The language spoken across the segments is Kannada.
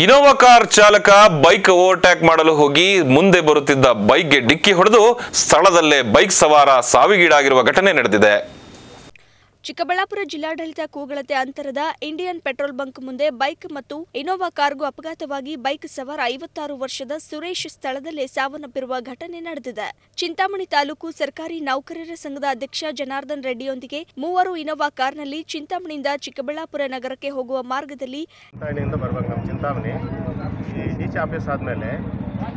ಇನೋವಾ ಕಾರ್ ಚಾಲಕ ಬೈಕ್ ಓವರ್ಟ್ಯಾಕ್ ಮಾಡಲು ಹೋಗಿ ಮುಂದೆ ಬರುತ್ತಿದ್ದ ಬೈಕ್ಗೆ ಡಿಕ್ಕಿ ಹೊಡೆದು ಸ್ಥಳದಲ್ಲೇ ಬೈಕ್ ಸವಾರ ಸಾವಿಗೀಡಾಗಿರುವ ಘಟನೆ ನಡೆದಿದೆ. ಚಿಕ್ಕಬಳ್ಳಾಪುರ ಜಿಲ್ಲಾಡಳಿತ ಕೂಗಳತೆ ಅಂತರದ ಇಂಡಿಯನ್ ಪೆಟ್ರೋಲ್ ಬಂಕ್ ಮುಂದೆ ಬೈಕ್ ಮತ್ತು ಇನೋವಾ ಕಾರ್ಗೂ ಅಪಘಾತವಾಗಿ ಬೈಕ್ ಸವಾರ ಐವತ್ತಾರು ವರ್ಷದ ಸುರೇಶ್ ಸ್ಥಳದಲ್ಲೇ ಸಾವನ್ನಪ್ಪಿರುವ ಘಟನೆ ನಡೆದಿದೆ. ಚಿಂತಾಮಣಿ ತಾಲೂಕು ಸರ್ಕಾರಿ ನೌಕರರ ಸಂಘದ ಅಧ್ಯಕ್ಷ ಜನಾರ್ದನ್ ರೆಡ್ಡಿಯೊಂದಿಗೆ ಮೂವರು ಇನೋವಾ ಕಾರ್ನಲ್ಲಿ ಚಿಂತಾಮಣಿಯಿಂದ ಚಿಕ್ಕಬಳ್ಳಾಪುರ ನಗರಕ್ಕೆ ಹೋಗುವ ಮಾರ್ಗದಲ್ಲಿ ಚಿಂತಾಮಣಿ ಆಫೀಸ್ ಆದಮೇಲೆ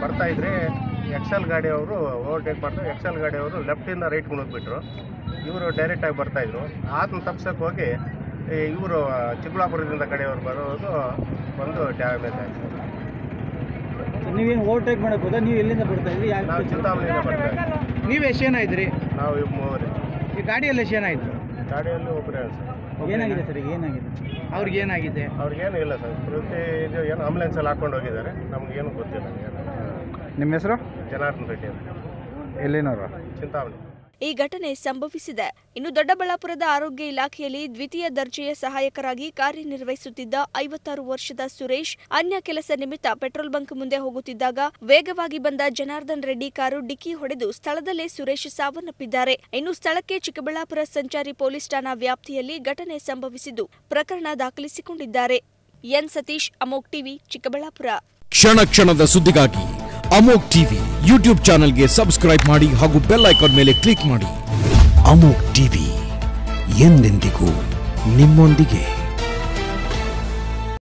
ಬರ್ತಾ ಇದ್ರೆ. ಎಕ್ಸೆಲ್ ಗಾಡಿಯವರು ಓವರ್ಟೇಕ್ ಮಾಡ್ತಾರೆ ಎಕ್ಸೆಲ್ ಗಾಡಿಯವರು ಲೆಫ್ಟಿಂದ ರೈಟ್ ಮುಳುಗ್ಬಿಟ್ರು. ಇವರು ಡೈರೆಕ್ಟಾಗಿ ಬರ್ತಾಯಿದ್ರು ಆತನ ತಪ್ಸಕ್ಕೆ ಹೋಗಿ ಇವರು ಚಿಕ್ಕಬಳ್ಳಾಪುರದಿಂದ ಕಡೆಯವರು ಬರೋದು ಒಂದು ಡ್ಯಾಮೇಜ್ ಆಯಿತು. ನೀವೇನು ಓವರ್ಟೇಕ್ ಮಾಡಕ್ಕೆ ಹೋದ? ನೀವು ಎಲ್ಲಿಂದ ಬರ್ತಾ ಇದ್ರಿ? ನಾವು ಚಿಂತಾಮಣಿಯಿಂದ ಬರ್ತಾ ನೀವು ಎಷ್ಟು ಜನ ಇದ್ರಿ? ನಾವು ಇವ್ ಮೂವರೇ. ಈ ಗಾಡಿಯಲ್ಲಿ ಎಷ್ಟು ಜನ ಇದ್ರು? ಗಾಡಿಯಲ್ಲಿ ಒಬ್ಬರೇ ಸರ್. ಏನಾಗಿದೆ ಸರ್ ಈಗ? ಏನಾಗಿದೆ? ಅವ್ರಿಗೆ ಏನಾಗಿದೆ? ಅವ್ರಿಗೇನು ಇಲ್ಲ ಸರ್. ಪ್ರತಿ ಇದು ಏನು ಆಂಬುಲೆನ್ಸಲ್ಲಿ ಹಾಕೊಂಡು ಹೋಗಿದ್ದಾರೆ. ನಮಗೇನು ಗೊತ್ತಿಲ್ಲ. ಏನು ನಿಮ್ಮ ಹೆಸರು? ಜನಾರ್ದನ್ ರೆಡ್ಡಿ ಎಲ್ಲಿನವರು? ಚಿಂತಾಮಣಿ. ಈ ಘಟನೆ ಸಂಭವಿಸಿದೆ. ಇನ್ನು ದೊಡ್ಡಬಳ್ಳಾಪುರದ ಆರೋಗ್ಯ ಇಲಾಖೆಯಲ್ಲಿ ದ್ವಿತೀಯ ದರ್ಜೆಯ ಸಹಾಯಕರಾಗಿ ಕಾರ್ಯನಿರ್ವಹಿಸುತ್ತಿದ್ದ ಐವತ್ತಾರು ವರ್ಷದ ಸುರೇಶ್ ಅನ್ಯ ಕೆಲಸ ನಿಮಿತ್ತ ಪೆಟ್ರೋಲ್ ಬಂಕ್ ಮುಂದೆ ಹೋಗುತ್ತಿದ್ದಾಗ ವೇಗವಾಗಿ ಬಂದ ಜನಾರ್ದನ್ ರೆಡ್ಡಿ ಕಾರು ಡಿಕ್ಕಿ ಹೊಡೆದು ಸ್ಥಳದಲ್ಲೇ ಸುರೇಶ್ ಸಾವನ್ನಪ್ಪಿದ್ದಾರೆ. ಇನ್ನು ಸ್ಥಳಕ್ಕೆ ಚಿಕ್ಕಬಳ್ಳಾಪುರ ಸಂಚಾರಿ ಪೊಲೀಸ್ ಠಾಣಾ ವ್ಯಾಪ್ತಿಯಲ್ಲಿ ಘಟನೆ ಸಂಭವಿಸಿದ್ದು ಪ್ರಕರಣ ದಾಖಲಿಸಿಕೊಂಡಿದ್ದಾರೆ. ಎನ್ ಸತೀಶ್ ಅಮೋಕ್ ಟಿವಿ ಚಿಕ್ಕಬಳ್ಳಾಪುರ. ಕ್ಷಣ ಕ್ಷಣದ ಸುದ್ದಿಗಾಗಿ ಅಮೋಕ್ ಟಿವಿ ಯೂಟ್ಯೂಬ್ ಚಾನೆಲ್ಗೆ ಸಬ್ಸ್ಕ್ರೈಬ್ ಮಾಡಿ ಹಾಗೂ ಬೆಲ್ ಐಕಾನ್ ಮೇಲೆ ಕ್ಲಿಕ್ ಮಾಡಿ. ಅಮೋಕ್ ಟಿವಿ ಎಂದೆಂದಿಗೂ ನಿಮ್ಮೊಂದಿಗೆ.